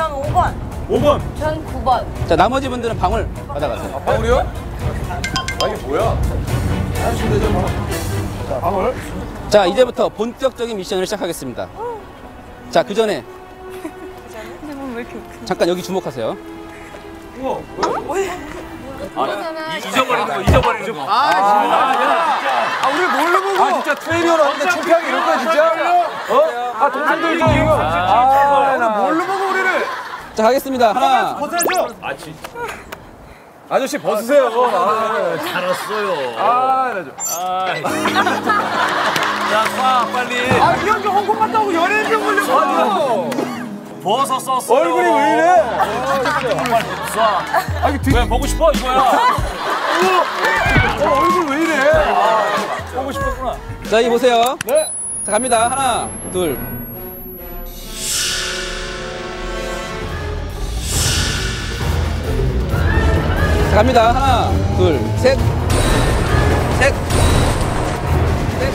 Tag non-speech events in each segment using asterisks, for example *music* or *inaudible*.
전 5번. 5번. 전 9번. 자, 나머지 분들은 방울 받아가세요. 방울이요? 아 이게 뭐야? 방울? 자, 이제부터 본격적인 미션을 시작하겠습니다. 자, 그 전에 잠깐 여기 주목하세요. 잊어버리는 거 잊어버리는 거. 아 우리 뭘로 보고? 아 진짜 트레이너 나오는데 창피하게 이런 거야 진짜? 어? 아 동생들 이거 아나 뭘로 보고 우리를? 자, 가겠습니다. 하나, 벗어야죠. 아 진. 아저씨 벗으세요. 아, 알았어요. 아, 나 좀. 자, 쏴, 빨리. 아, 이현주 홍콩 갔다고 연예인병 걸려고. 벗어 썼어. 얼굴이 왜 이래? 빨리 쏴. 아, 뒤, 왜 보고 싶어 이거야? 어, 얼굴 왜 이래? 보고 싶었구나. 자, 여기 보세요. 네. 자, 갑니다. 하나, 둘. 자, 갑니다. 하나, 둘, 셋. 셋. 셋.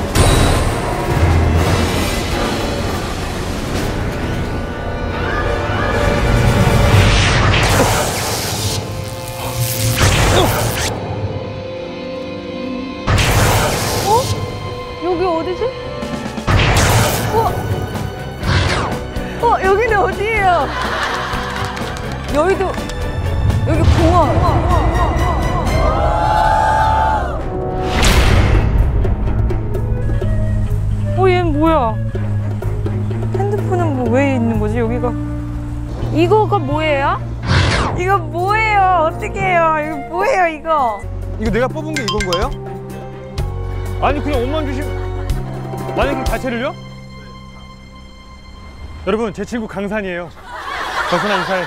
여기 어디지? 어? 어, 여기는 어디예요? 여의도, 여기 공원. 어, 얘는 뭐야? 핸드폰은 뭐 왜 있는 거지, 여기가? 이거가 뭐예요? 이거 뭐예요? 어떻게 해요? 이거 뭐예요, 이거? 이거 내가 뽑은 게 이건 거예요? 아니 그냥 옷만 주시 만약에 자체를요? 여러분 제 친구 강산이에요 벗어나 인사해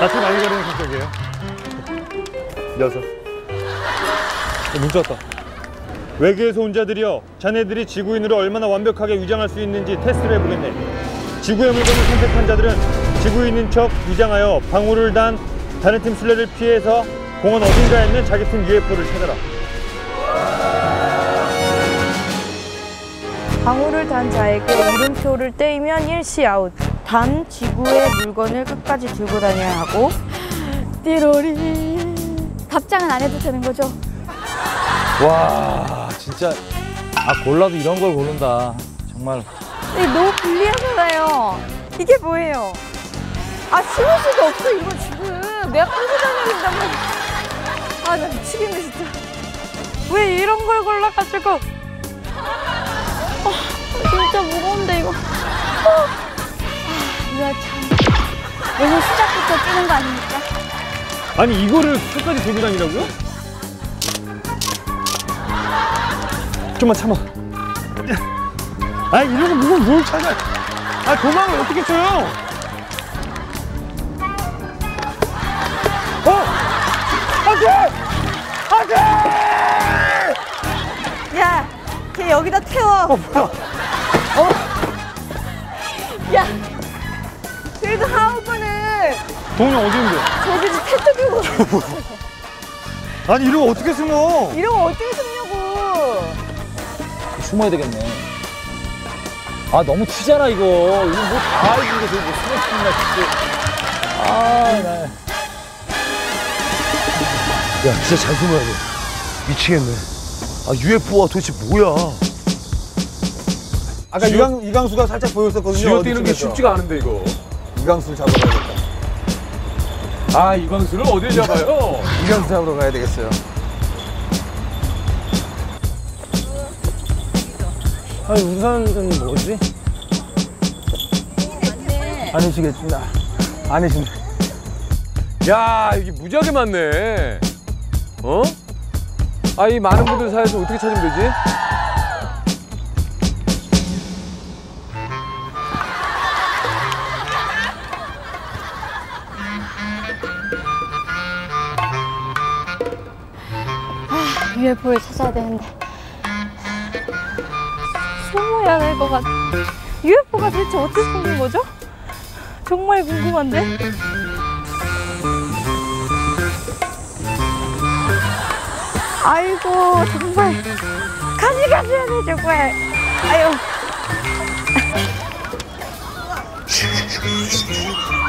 낯을 많이 가리는 성격이에요 녀석 어, 문자 왔다 외계에서 온 자들이여 자네들이 지구인으로 얼마나 완벽하게 위장할 수 있는지 테스트를 해보겠네 지구의 물건을 선택한 자들은 지구인인 척 위장하여 방울을 단 다른 팀 술래를 피해서 공원 어딘가에 있는 자기 팀 UFO를 찾아라. 방울을 단 자에게 이름표를 떼이면 일시 아웃. 단 지구의 물건을 끝까지 들고 다녀야 하고. 띠로리. 답장은 안 해도 되는 거죠? 와, 진짜. 아, 골라도 이런 걸 고른다. 정말. 이게 너무 불리하잖아요. 이게 뭐예요? 아, 심을 수도 없어, 이거 지금. 내가 끌고 다녀야 된다고. 아, 나 미치겠네, 진짜. 왜 이런 걸 골라가지고. 아, 진짜 무거운데, 이거. 아, 이거 참. 너무 시작부터 뜨는 거 아닙니까? 아니 이거를 끝까지 들고 다니라고요? 좀만 참아. 아거 무슨 뭘 찾아? 아 도망을 어떻게 쳐요? 어? 안돼! 안돼! 야, 걔 여기다 태워. 어 뭐야? 야, 동영 어디 있는데? 저기 태뜨기고 *laughs* 아니 이러면 어떻게 숨어? 이러면 어떻게 숨냐고. 숨어야 되겠네. 아, 너무 튀잖아, 이거. 이거 뭐다 알고 이거 저기 뭐 숨어 죽나, 진짜. 아, 나. 야 진짜 잘 숨어야 돼 미치겠네 아 UFO가 도대체 뭐야 아까 이강, 이강수가 살짝 보였었거든요. 쥐어 뛰는 게. 쉽지가 않은데 이거. 이강수를 잡으러 가야겠다. 아 이광수를 어디에 잡아요? 이강수 잡으러 가야 되겠어요. 아니 우산은 뭐지? 아니시겠습니다 아니신데 야 이게 무지하게 많네. 어? 아 이 많은 분들 사이에서 어떻게 찾으면 되지? UFO를 찾아야 되는데 숨어야 될 것 같아. UFO가 대체 어떻게 숨는 거죠? 정말 궁금한데? 아이고 정말 가지 가져야 돼 정말. 아유. *laughs*